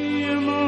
Io